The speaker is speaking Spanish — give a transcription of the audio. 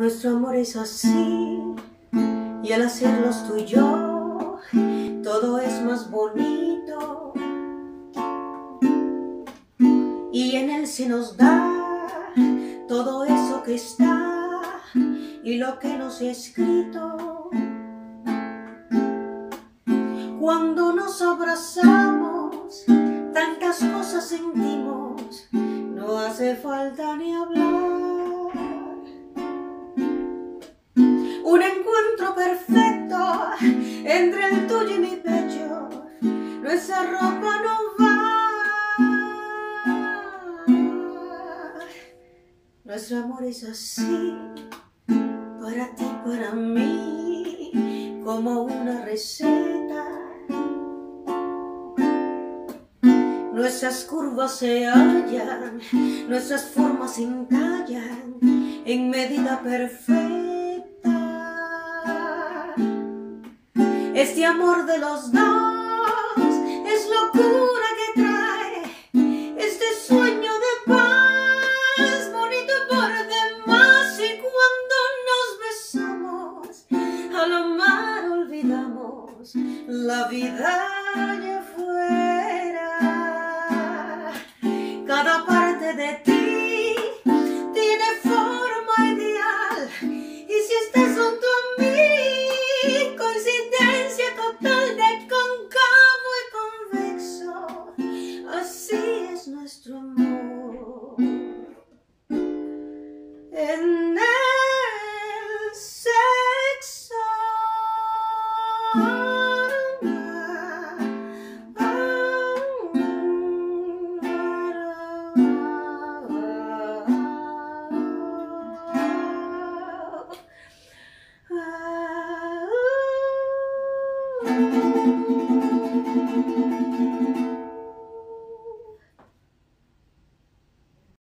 Nuestro amor es así y al hacerlos tú y yo, todo es más bonito. Y en él se nos da todo eso que está y lo que nos ha escrito. Cuando nos abrazamos, tantas cosas sentimos, no hace falta ni hablar. Entre el tuyo y mi pecho. Nuestra ropa no va. Nuestro amor es así, para ti, para mí, como una receta. Nuestras curvas se hallan, nuestras formas se entallan en medida perfecta. Este amor de los dos es locura que trae este sueño de paz, bonito por demás. Y cuando nos besamos, al amar olvidamos la vida allá afuera. Cada parte de ti tiene forma ideal. Y si estás junto Así es nuestro amor.